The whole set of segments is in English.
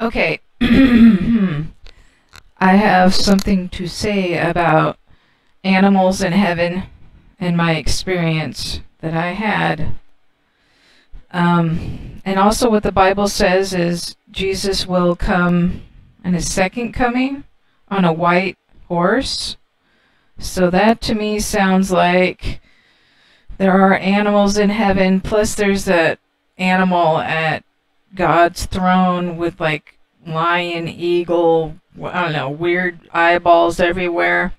Okay. I have something to say about animals in heaven and my experience that I had. Um, and also, what the Bible says is Jesus will come in his second coming on a white horse. So, that to me sounds like there are animals in heaven, plus, there's that animal at God's throne with like lion, eagle, I don't know, weird eyeballs everywhere.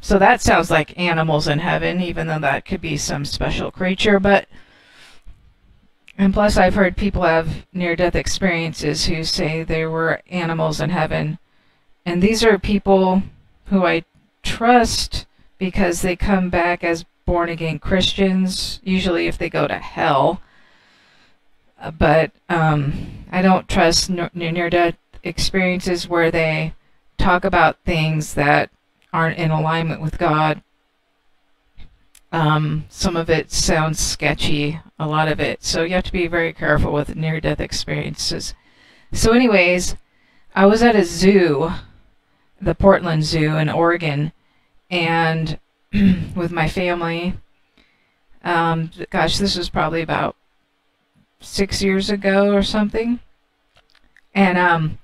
So that sounds like animals in heaven, even though that could be some special creature. But, and plus, I've heard people have near death experiences who say there were animals in heaven. And these are people who I trust because they come back as born again Christians, usually if they go to hell. But um, I don't trust near death experiences where they talk about things that aren't in alignment with God. Um, some of it sounds sketchy, a lot of it. So you have to be very careful with near death experiences. So, anyways, I was at a zoo, the Portland Zoo in Oregon, and with my family. Um, gosh, this was probably about six years ago or something. And um,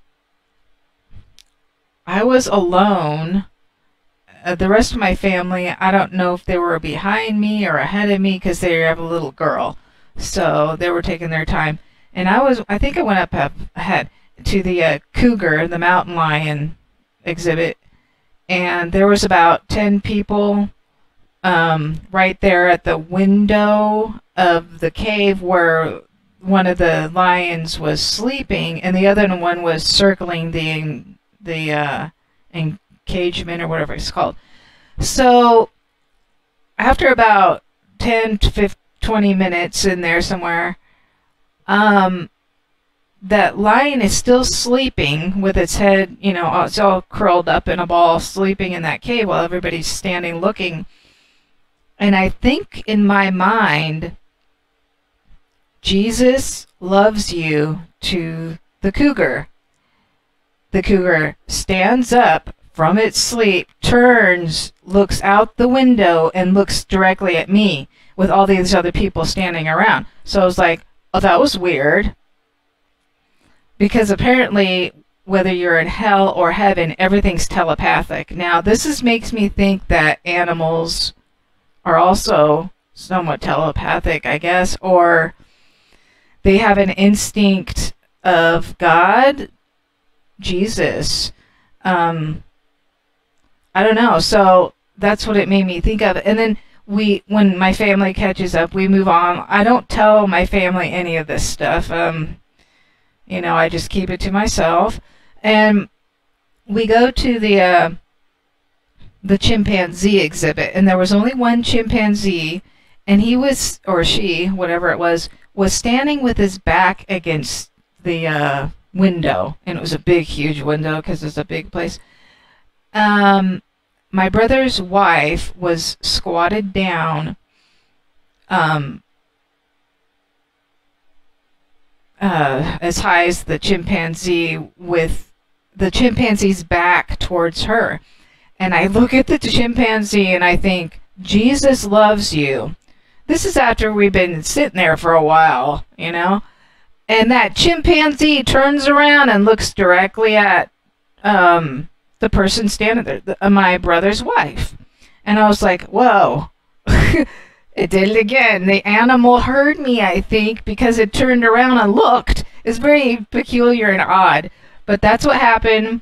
I was alone uh, the rest of my family, I don't know if they were behind me or ahead of me because they have a little girl. So they were taking their time. And I was, I think I went up ahead to the uh, cougar, the mountain lion exhibit. And there was about 10 people um, right there at the window of the cave where one of the lions was sleeping and the other one was circling the, the uh, cagement or whatever it's called. So after about 10 to 15, 20 minutes in there somewhere, um, that lion is still sleeping with its head, you know, it's all curled up in a ball, sleeping in that cave while everybody's standing looking. And I think in my mind, Jesus loves you to the cougar. The cougar stands up from its sleep, turns, looks out the window, and looks directly at me with all these other people standing around. So I was like, oh, that was weird. Because apparently, whether you're in hell or heaven, everything's telepathic. Now, this is, makes me think that animals are also somewhat telepathic, I guess, or they have an instinct of God, Jesus. Um, I don't know. So that's what it made me think of. And then we, when my family catches up, we move on. I don't tell my family any of this stuff. Um, you know, I just keep it to myself. And we go to the uh, the chimpanzee exhibit, and there was only one chimpanzee, and he was or she, whatever it was, was standing with his back against the uh, window, and it was a big, huge window because it's a big place. Um, my brother's wife was squatted down um, uh, as high as the chimpanzee with the chimpanzee's back towards her. And I look at the chimpanzee and I think, Jesus loves you. This is after we've been sitting there for a while, you know? And that chimpanzee turns around and looks directly at um, the person standing there, the, uh, my brother's wife. And I was like, whoa. it did it again. The animal heard me, I think, because it turned around and looked. It's very peculiar and odd. But that's what happened.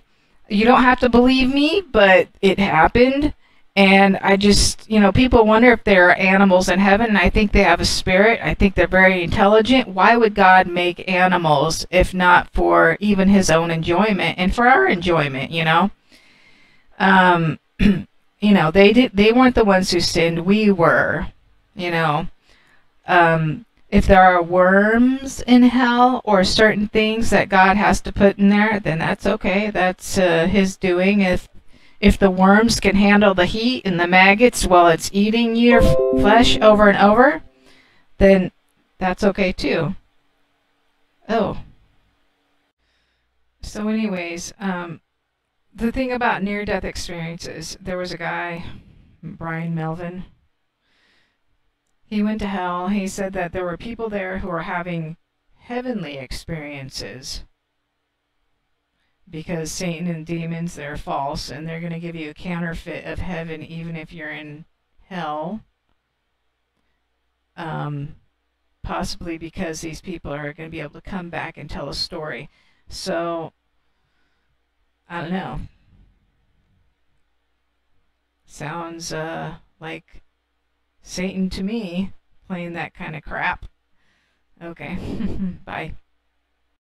You don't have to believe me, but it happened. And I just, you know, people wonder if there are animals in heaven, and I think they have a spirit. I think they're very intelligent. Why would God make animals if not for even his own enjoyment and for our enjoyment, you know? um, you know, they did they weren't the ones who sinned. We were, you know. Um, if there are worms in hell or certain things that God has to put in there, then that's okay. That's uh, His doing. If if the worms can handle the heat and the maggots while it's eating your flesh over and over, then that's okay too. Oh. So, anyways, um, the thing about near death experiences, there was a guy, Bryan Melvin. He went to hell. He said that there were people there who were having heavenly experiences because Satan and demons, they're false and they're going to give you a counterfeit of heaven even if you're in hell. Um, possibly because these people are going to be able to come back and tell a story. So, I don't know. Sounds uh, like Satan to me playing that kind of crap. Okay, bye.